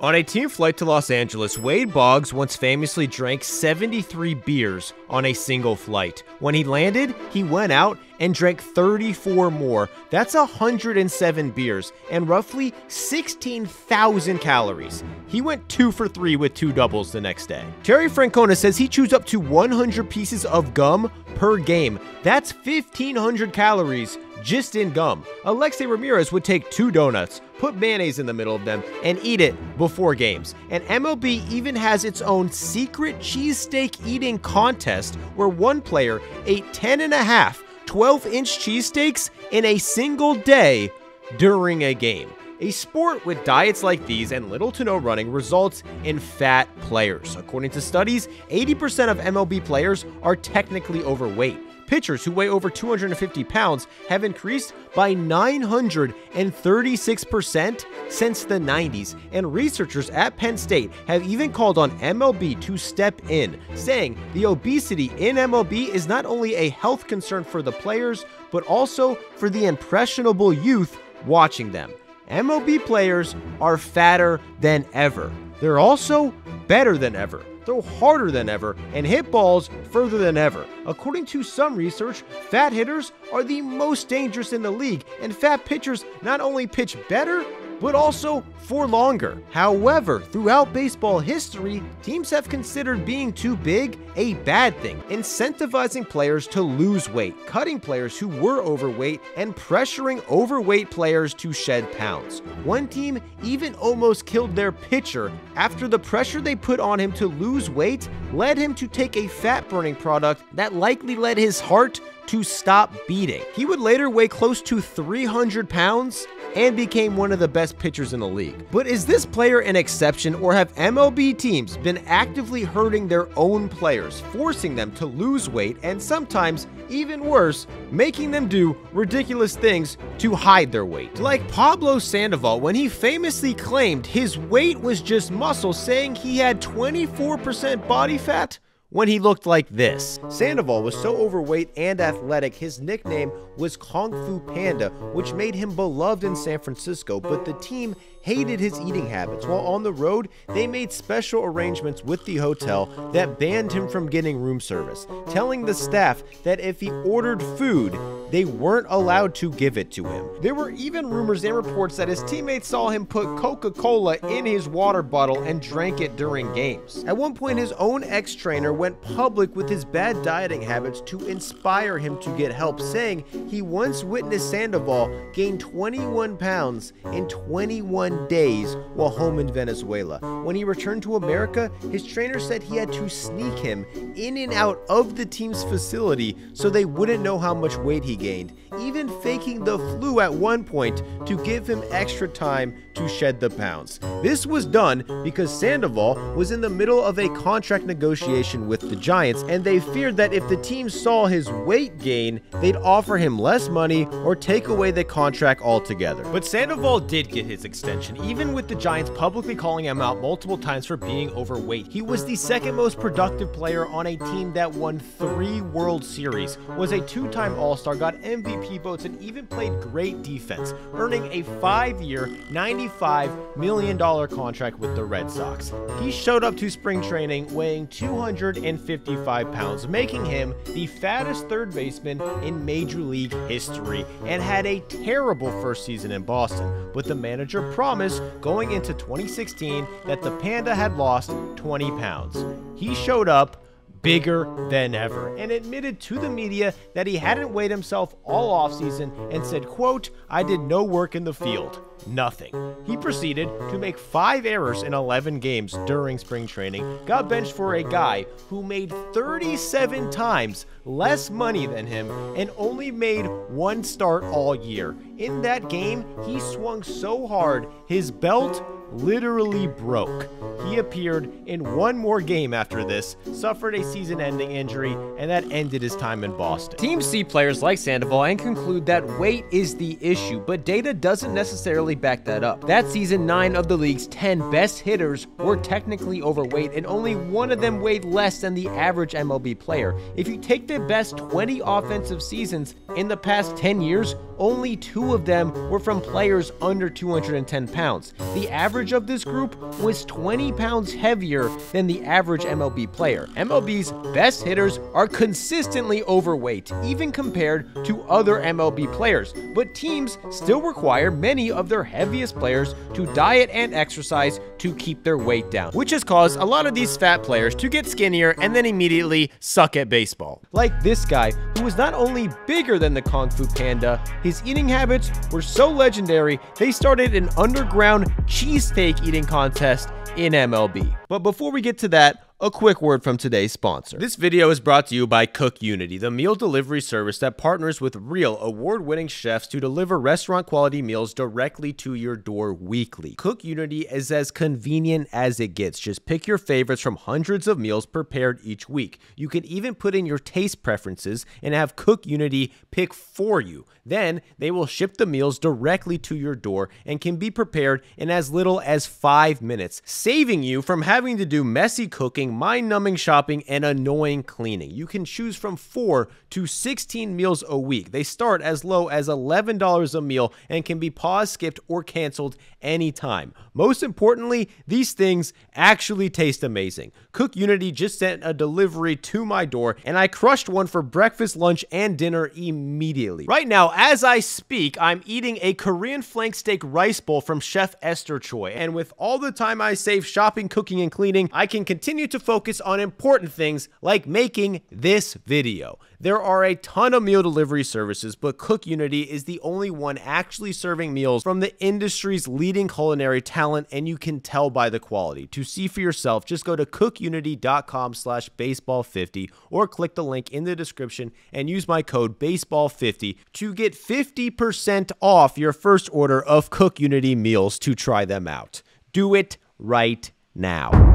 On a team flight to Los Angeles, Wade Boggs once famously drank 73 beers on a single flight. When he landed, he went out and drank 34 more. That's 107 beers and roughly 16,000 calories. He went two for three with two doubles the next day. Terry Francona says he chews up to 100 pieces of gum per game. That's 1,500 calories just in gum. Alexei Ramirez would take two donuts, put mayonnaise in the middle of them, and eat it before games. And MLB even has its own secret cheesesteak eating contest where one player ate 10 and a half 12 inch cheesesteaks in a single day during a game. A sport with diets like these and little to no running results in fat players. According to studies, 80% of MLB players are technically overweight. Pitchers who weigh over 250 pounds have increased by 936% since the 90s, and researchers at Penn State have even called on MLB to step in, saying the obesity in MLB is not only a health concern for the players, but also for the impressionable youth watching them. MLB players are fatter than ever. They're also better than ever throw harder than ever, and hit balls further than ever. According to some research, fat hitters are the most dangerous in the league, and fat pitchers not only pitch better, but also for longer. However, throughout baseball history, teams have considered being too big a bad thing, incentivizing players to lose weight, cutting players who were overweight, and pressuring overweight players to shed pounds. One team even almost killed their pitcher after the pressure they put on him to lose weight led him to take a fat burning product that likely led his heart to stop beating. He would later weigh close to 300 pounds and became one of the best pitchers in the league. But is this player an exception, or have MLB teams been actively hurting their own players, forcing them to lose weight, and sometimes, even worse, making them do ridiculous things to hide their weight? Like Pablo Sandoval, when he famously claimed his weight was just muscle, saying he had 24% body fat when he looked like this. Sandoval was so overweight and athletic, his nickname was Kung Fu Panda, which made him beloved in San Francisco, but the team hated his eating habits. While on the road, they made special arrangements with the hotel that banned him from getting room service, telling the staff that if he ordered food, they weren't allowed to give it to him. There were even rumors and reports that his teammates saw him put Coca Cola in his water bottle and drank it during games. At one point, his own ex trainer went public with his bad dieting habits to inspire him to get help, saying he once witnessed Sandoval gain 21 pounds in 21 days while home in Venezuela. When he returned to America, his trainer said he had to sneak him in and out of the team's facility so they wouldn't know how much weight he gained, even faking the flu at one point to give him extra time to shed the pounds. This was done because Sandoval was in the middle of a contract negotiation with the Giants, and they feared that if the team saw his weight gain, they'd offer him less money or take away the contract altogether. But Sandoval did get his extension, even with the Giants publicly calling him out multiple times for being overweight. He was the second most productive player on a team that won three World Series, was a two-time All-Star, got MVP votes, and even played great defense, earning a five-year, 90 $35 million contract with the Red Sox. He showed up to spring training weighing 255 pounds, making him the fattest third baseman in Major League history, and had a terrible first season in Boston, with the manager promised going into 2016 that the Panda had lost 20 pounds. He showed up bigger than ever and admitted to the media that he hadn't weighed himself all offseason and said, quote, I did no work in the field nothing. He proceeded to make five errors in 11 games during spring training, got benched for a guy who made 37 times less money than him and only made one start all year. In that game, he swung so hard, his belt literally broke. He appeared in one more game after this, suffered a season ending injury, and that ended his time in Boston. Teams see players like Sandoval and conclude that weight is the issue, but data doesn't necessarily back that up. That season, 9 of the league's 10 best hitters were technically overweight, and only one of them weighed less than the average MLB player. If you take the best 20 offensive seasons in the past 10 years, only two of them were from players under 210 pounds. The average average of this group was 20 pounds heavier than the average MLB player. MLB's best hitters are consistently overweight, even compared to other MLB players, but teams still require many of their heaviest players to diet and exercise to keep their weight down, which has caused a lot of these fat players to get skinnier and then immediately suck at baseball. Like this guy, who was not only bigger than the Kung Fu Panda, his eating habits were so legendary, they started an underground cheesesteak eating contest in MLB. But before we get to that, a quick word from today's sponsor. This video is brought to you by Cook Unity, the meal delivery service that partners with real award-winning chefs to deliver restaurant quality meals directly to your door weekly. Cook Unity is as convenient as it gets. Just pick your favorites from hundreds of meals prepared each week. You can even put in your taste preferences and have Cook Unity pick for you. Then they will ship the meals directly to your door and can be prepared in as little as 5 minutes, saving you from having to do messy cooking mind numbing shopping, and annoying cleaning. You can choose from 4 to 16 meals a week. They start as low as $11 a meal and can be paused, skipped, or canceled anytime. Most importantly, these things actually taste amazing. Cook Unity just sent a delivery to my door, and I crushed one for breakfast, lunch, and dinner immediately. Right now, as I speak, I'm eating a Korean flank steak rice bowl from Chef Esther Choi, and with all the time I save shopping, cooking, and cleaning, I can continue to focus on important things like making this video. There are a ton of meal delivery services, but Cook Unity is the only one actually serving meals from the industry's leading culinary talent, and you can tell by the quality. To see for yourself, just go to cookunity.com slash baseball50 or click the link in the description and use my code baseball50 to get 50% off your first order of Cook Unity meals to try them out. Do it right now.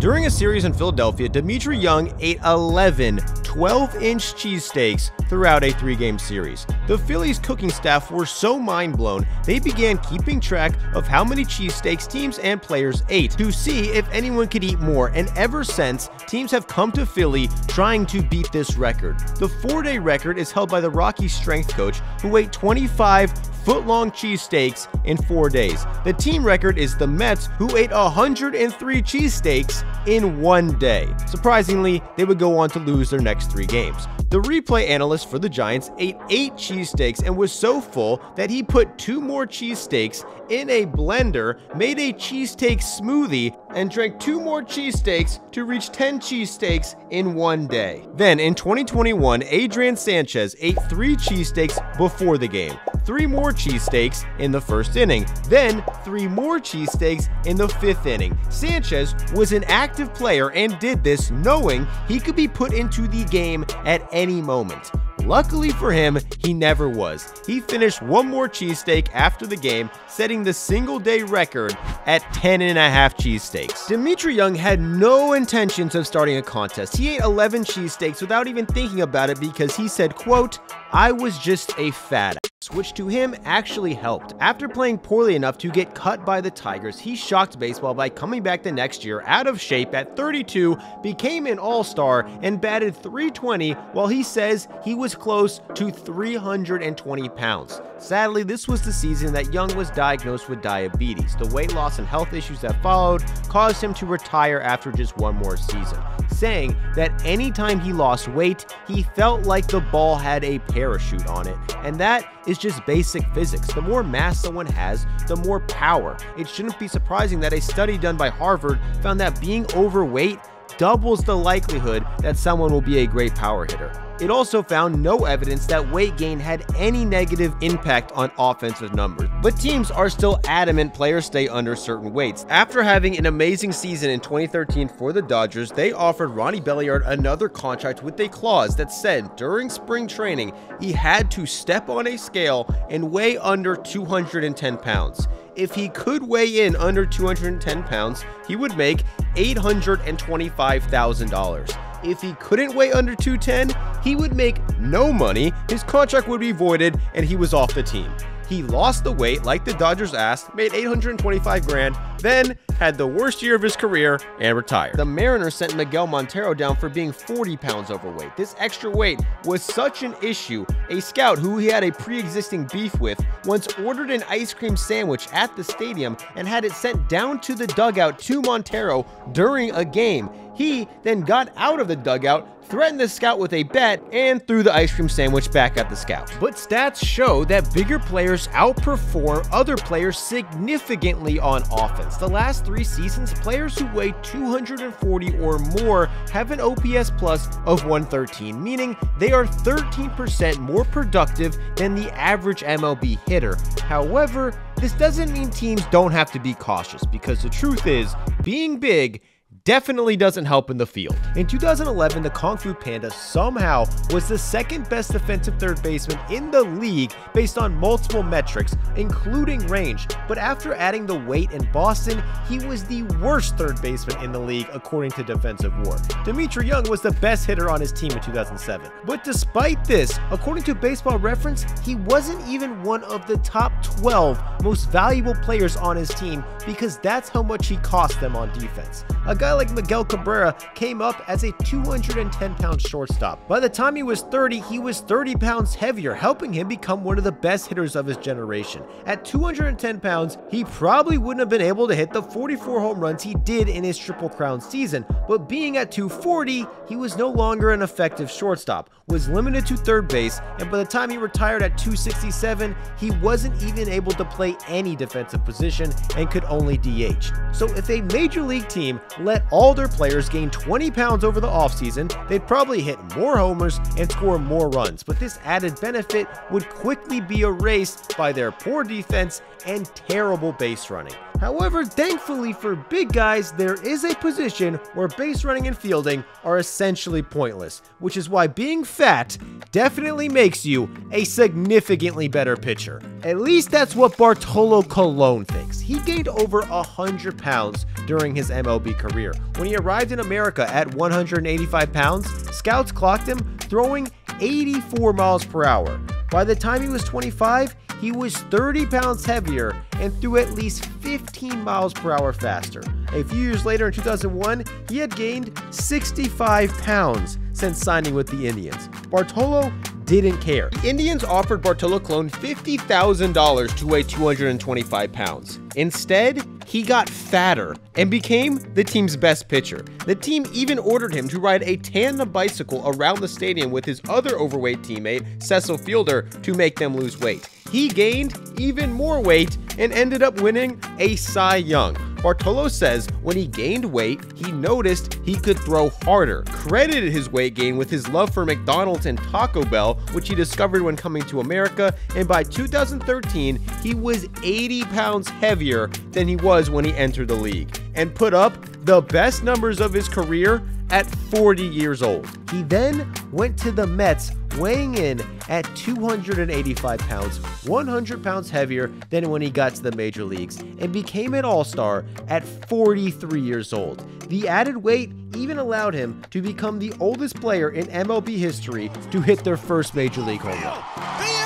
During a series in Philadelphia, Dmitri Young ate 11 12 inch cheesesteaks throughout a three game series. The Phillies cooking staff were so mind blown, they began keeping track of how many cheesesteaks teams and players ate to see if anyone could eat more. And ever since, teams have come to Philly trying to beat this record. The four day record is held by the Rocky strength coach, who ate 25 foot long cheesesteaks in four days. The team record is the Mets, who ate 103 cheesesteaks in one day. Surprisingly, they would go on to lose their next three games. The replay analyst for the Giants ate eight cheesesteaks and was so full that he put two more cheesesteaks in a blender, made a cheesesteak smoothie, and drank two more cheesesteaks to reach 10 cheesesteaks in one day. Then in 2021, Adrian Sanchez ate three cheesesteaks before the game three more cheesesteaks in the first inning, then three more cheesesteaks in the fifth inning. Sanchez was an active player and did this knowing he could be put into the game at any moment. Luckily for him, he never was. He finished one more cheesesteak after the game, setting the single day record at 10 and a half cheesesteaks. Dmitri Young had no intentions of starting a contest. He ate 11 cheesesteaks without even thinking about it because he said, quote, I was just a fat which to him actually helped. After playing poorly enough to get cut by the Tigers, he shocked baseball by coming back the next year out of shape at 32, became an all-star, and batted 320 while he says he was close to 320 pounds. Sadly, this was the season that Young was diagnosed with diabetes. The weight loss and health issues that followed caused him to retire after just one more season, saying that anytime he lost weight, he felt like the ball had a parachute on it, and that is just basic physics. The more mass someone has, the more power. It shouldn't be surprising that a study done by Harvard found that being overweight doubles the likelihood that someone will be a great power hitter. It also found no evidence that weight gain had any negative impact on offensive numbers, but teams are still adamant players stay under certain weights. After having an amazing season in 2013 for the Dodgers, they offered Ronnie Belliard another contract with a clause that said during spring training he had to step on a scale and weigh under 210 pounds. If he could weigh in under 210 pounds, he would make $825,000. If he couldn't weigh under 210, he would make no money, his contract would be voided, and he was off the team. He lost the weight like the Dodgers asked, made 825 grand, then had the worst year of his career and retired. The Mariners sent Miguel Montero down for being 40 pounds overweight. This extra weight was such an issue, a scout who he had a pre-existing beef with once ordered an ice cream sandwich at the stadium and had it sent down to the dugout to Montero during a game. He then got out of the dugout, threatened the scout with a bet, and threw the ice cream sandwich back at the scout. But stats show that bigger players outperform other players significantly on offense. The last three seasons, players who weigh 240 or more have an OPS plus of 113, meaning they are 13% more productive than the average MLB hitter. However, this doesn't mean teams don't have to be cautious because the truth is, being big definitely doesn't help in the field. In 2011, the Kung Fu Panda somehow was the second best defensive third baseman in the league based on multiple metrics, including range. But after adding the weight in Boston, he was the worst third baseman in the league according to Defensive WAR. Dmitri Young was the best hitter on his team in 2007. But despite this, according to Baseball Reference, he wasn't even one of the top 12 most valuable players on his team because that's how much he cost them on defense. A guy like Miguel Cabrera came up as a 210 pound shortstop. By the time he was 30, he was 30 pounds heavier, helping him become one of the best hitters of his generation. At 210 pounds, he probably wouldn't have been able to hit the 44 home runs he did in his Triple Crown season, but being at 240, he was no longer an effective shortstop, was limited to third base, and by the time he retired at 267, he wasn't even able to play any defensive position and could only DH. So if a major league team let all their players gain 20 pounds over the offseason, they'd probably hit more homers and score more runs. But this added benefit would quickly be erased by their poor defense and terrible base running. However, thankfully for big guys, there is a position where base running and fielding are essentially pointless, which is why being fat definitely makes you a significantly better pitcher. At least that's what Bartolo Colon thinks. He gained over 100 pounds during his MLB career. When he arrived in America at 185 pounds, scouts clocked him throwing 84 miles per hour. By the time he was 25, he was 30 pounds heavier and threw at least 15 miles per hour faster. A few years later in 2001, he had gained 65 pounds since signing with the Indians. Bartolo didn't care. The Indians offered Bartolo Colon $50,000 to weigh 225 pounds. Instead, he got fatter and became the team's best pitcher. The team even ordered him to ride a tandem bicycle around the stadium with his other overweight teammate, Cecil Fielder, to make them lose weight. He gained even more weight and ended up winning a Cy Young. Bartolo says when he gained weight, he noticed he could throw harder, credited his weight gain with his love for McDonald's and Taco Bell, which he discovered when coming to America, and by 2013, he was 80 pounds heavier than he was when he entered the league, and put up the best numbers of his career at 40 years old. He then went to the Mets weighing in at 285 pounds, 100 pounds heavier than when he got to the major leagues, and became an all star at 43 years old. The added weight even allowed him to become the oldest player in MLB history to hit their first major league home run.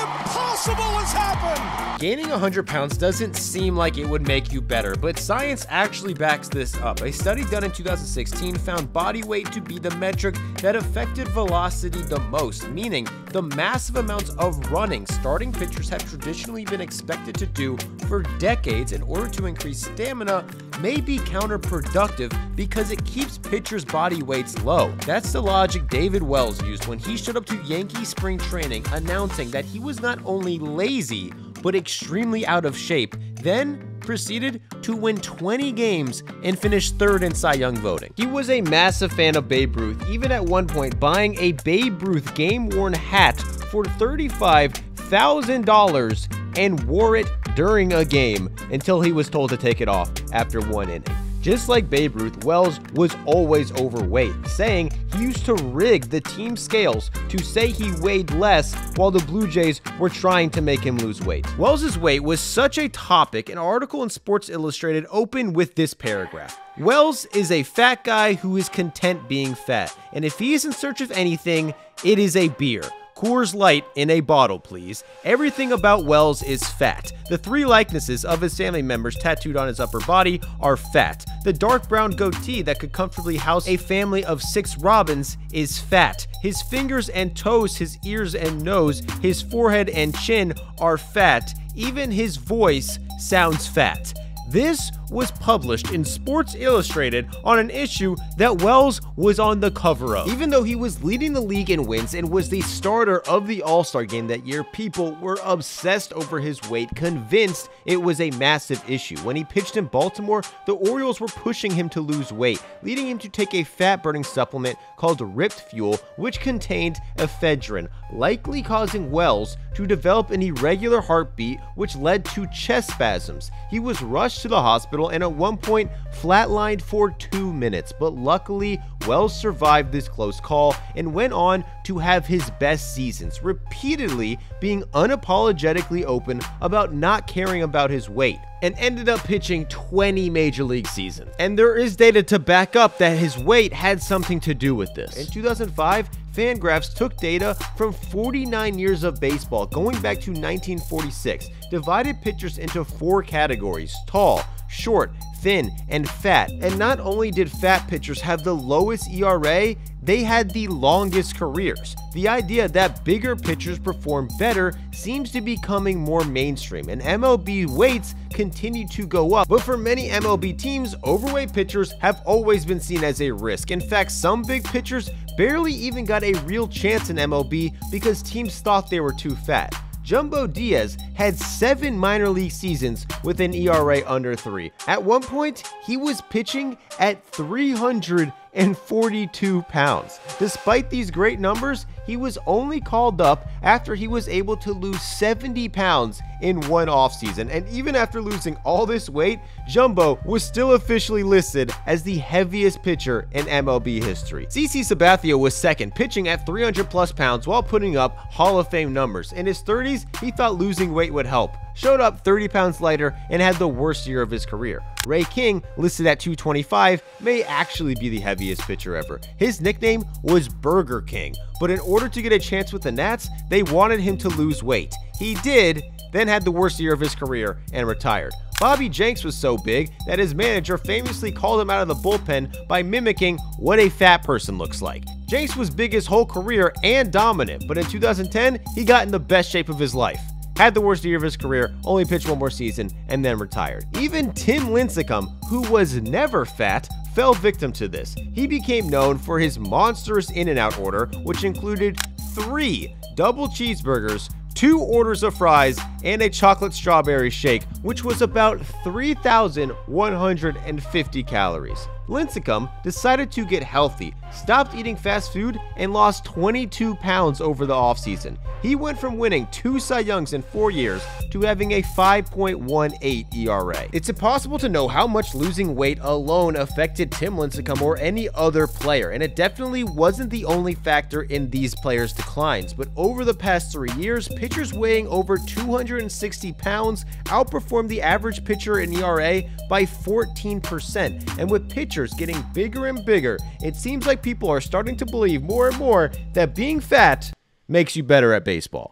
Impossible has happened! Gaining 100 pounds doesn't seem like it would make you better, but science actually backs this up. A study done in 2016 found body weight to be the metric that affected velocity the most, meaning the massive amounts of running starting pitchers have traditionally been expected to do for decades in order to increase stamina may be counterproductive because it keeps pitchers' body weights low. That's the logic David Wells used when he showed up to Yankee spring training announcing that he was not only lazy, but extremely out of shape, then proceeded to win 20 games and finish third in Cy Young voting. He was a massive fan of Babe Ruth, even at one point buying a Babe Ruth game worn hat for $35,000 and wore it during a game until he was told to take it off after one inning. Just like Babe Ruth, Wells was always overweight, saying he used to rig the team scales to say he weighed less while the Blue Jays were trying to make him lose weight. Wells' weight was such a topic, an article in Sports Illustrated opened with this paragraph. Wells is a fat guy who is content being fat, and if he is in search of anything, it is a beer. Coors Light in a bottle, please. Everything about Wells is fat. The three likenesses of his family members tattooed on his upper body are fat. The dark brown goatee that could comfortably house a family of six robins is fat. His fingers and toes, his ears and nose, his forehead and chin are fat. Even his voice sounds fat. This was published in Sports Illustrated on an issue that Wells was on the cover of. Even though he was leading the league in wins and was the starter of the All Star game that year, people were obsessed over his weight, convinced it was a massive issue. When he pitched in Baltimore, the Orioles were pushing him to lose weight, leading him to take a fat burning supplement called Ripped Fuel, which contained ephedrine, likely causing Wells to develop an irregular heartbeat, which led to chest spasms. He was rushed to the hospital and at one point flatlined for two minutes, but luckily, Wells survived this close call and went on to have his best seasons, repeatedly being unapologetically open about not caring about his weight and ended up pitching 20 major league seasons. And there is data to back up that his weight had something to do with this. In 2005, Fangraphs took data from 49 years of baseball going back to 1946, divided pitchers into four categories tall, short, thin, and fat. And not only did fat pitchers have the lowest ERA, they had the longest careers. The idea that bigger pitchers perform better seems to be coming more mainstream, and MLB weights continue to go up. But for many MLB teams, overweight pitchers have always been seen as a risk. In fact, some big pitchers barely even got a real chance in MLB because teams thought they were too fat. Jumbo Diaz had seven minor league seasons with an ERA under three. At one point, he was pitching at 342 pounds. Despite these great numbers, he was only called up after he was able to lose 70 pounds in one offseason. And even after losing all this weight, Jumbo was still officially listed as the heaviest pitcher in MLB history. CC Sabathia was second, pitching at 300 plus pounds while putting up Hall of Fame numbers. In his 30s, he thought losing weight would help showed up 30 pounds lighter and had the worst year of his career. Ray King, listed at 225, may actually be the heaviest pitcher ever. His nickname was Burger King, but in order to get a chance with the Nats, they wanted him to lose weight. He did, then had the worst year of his career and retired. Bobby Jenks was so big that his manager famously called him out of the bullpen by mimicking what a fat person looks like. Jenks was big his whole career and dominant, but in 2010, he got in the best shape of his life had the worst year of his career, only pitched one more season, and then retired. Even Tim Lincecum, who was never fat, fell victim to this. He became known for his monstrous In-N-Out order, which included three double cheeseburgers, two orders of fries, and a chocolate strawberry shake, which was about 3,150 calories. Lincecum decided to get healthy, stopped eating fast food, and lost 22 pounds over the offseason. He went from winning two Cy Youngs in four years to having a 5.18 ERA. It's impossible to know how much losing weight alone affected Tim Lincecum or any other player, and it definitely wasn't the only factor in these players' declines. But over the past three years, pitchers weighing over 260 pounds outperformed the average pitcher in ERA by 14%, and with pitchers getting bigger and bigger, it seems like people are starting to believe more and more that being fat makes you better at baseball.